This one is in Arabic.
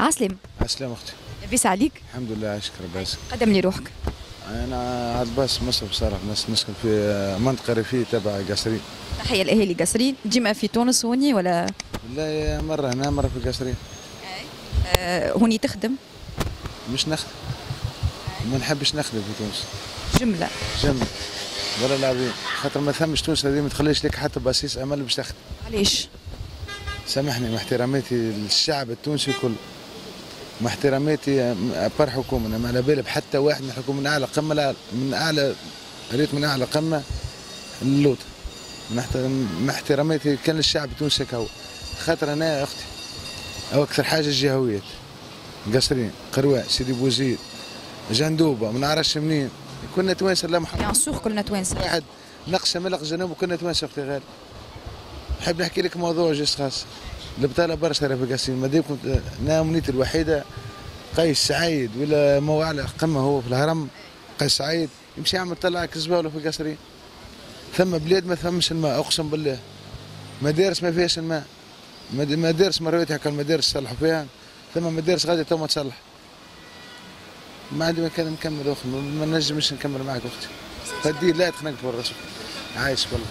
عسلام عسلامة أختي. لاباس عليك؟ الحمد لله اشكر باس. قدم لي روحك. أنا عاد باس مصر بصراحة نس نسكن في منطقة ريفيه تبع قصرين. تحية لأهالي قصرين. ديما في تونس هوني ولا؟ لا مرة هنا مرة في قصرين. آه هوني تخدم؟ مش نخدم. ما نحبش نخدم في تونس. جملة. جمع ولا لاعبين خاطر ما ثمش تونس هذه ما تخليش لك حتى باسيس أمل باش تخدم. علاش سامحني مع احتراماتي للشعب التونسي كله مع احتراماتي بار حكومة أنا ما على بالي بحتى واحد من الحكومة من أعلى قمة لأعلى من أعلى ريت من أعلى قمة اللوط من احتراماتي كان للشعب التونسي هو. خاطر أنا يا أختي أو أكثر حاجة الجهويات قصرين قروان سيدي بوزيد جندوبة ما نعرفش منين. كنا توانسة لا محمد. بيان سور كلنا توانسة. واحد نقص ملق جنوب وكنا توانسة أختي غالي نحب نحكي لك موضوع جيست خاص. البطاله برشا راه في قاسين ما دام كنت أنا امنيتي الوحيدة قيس سعيد ولا مو اعلى قمة هو في الهرم قيس سعيد يمشي يعمل طلع كزباله في قصرين ثم بلاد ما ثمش الماء أقسم بالله. مدارس ما فيهاش الماء. مد- مدارس مرات هكا المدارس صلحوا فيها. ثم مدارس غادي تو ما تصلح. ما عندي مكان نكمل أخي. ما ما نجمش نكمل معك أختي. فدي لا تخنقت بالرسول عايش والله